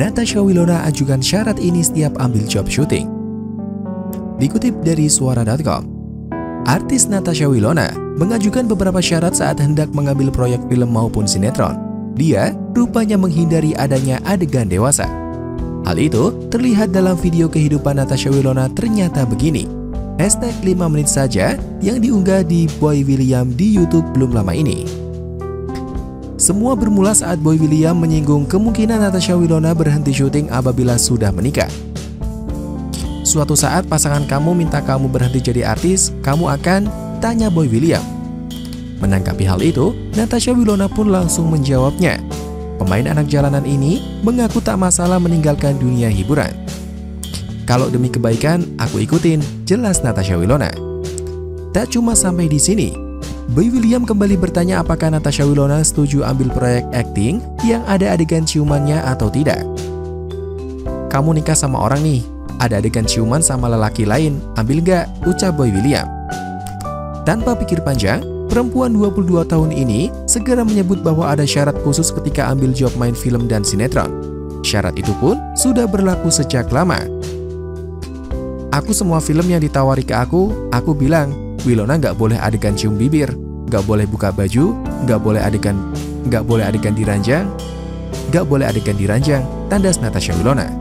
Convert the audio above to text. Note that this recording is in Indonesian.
Natasha Wilona ajukan syarat ini setiap ambil job syuting. Dikutip dari suara.com, artis Natasha Wilona mengajukan beberapa syarat saat hendak mengambil proyek film maupun sinetron. Dia rupanya menghindari adanya adegan dewasa. Hal itu terlihat dalam video kehidupan Natasha Wilona ternyata begini. Hashtag 5 menit saja yang diunggah di Boy William di Youtube belum lama ini. Semua bermula saat Boy William menyinggung kemungkinan Natasha Wilona berhenti syuting apabila sudah menikah. Suatu saat pasangan kamu minta kamu berhenti jadi artis, kamu akan tanya Boy William. Menanggapi hal itu, Natasha Wilona pun langsung menjawabnya. Pemain anak jalanan ini mengaku tak masalah meninggalkan dunia hiburan. Kalau demi kebaikan, aku ikutin, jelas Natasha Wilona. Tak cuma sampai di sini, Boy William kembali bertanya apakah Natasha Wilona setuju ambil proyek acting yang ada adegan ciumannya atau tidak. Kamu nikah sama orang nih, ada adegan ciuman sama lelaki lain, ambil gak? Ucap Boy William. Tanpa pikir panjang, perempuan 22 tahun ini segera menyebut bahwa ada syarat khusus ketika ambil job main film dan sinetron. Syarat itu pun sudah berlaku sejak lama. Aku semua film yang ditawari ke aku, aku bilang, Wilona nggak boleh adegan cium bibir, nggak boleh buka baju, nggak boleh adegan nggak boleh adegan diranjang, nggak boleh adegan diranjang, tandas Natasha Wilona.